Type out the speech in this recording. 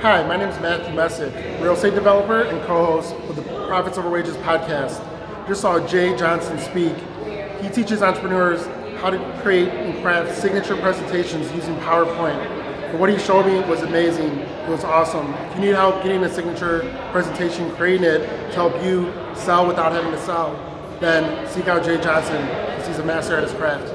Hi, my name is Matthew Massid, real estate developer and co-host of the Profits Over Wages podcast. Just saw Jay Johnson speak. He teaches entrepreneurs how to create and craft signature presentations using PowerPoint. But what he showed me was amazing. It was awesome. If you need help getting a signature presentation, creating it to help you sell without having to sell, then seek out Jay Johnson because he's a master at his craft.